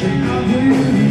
Thank I?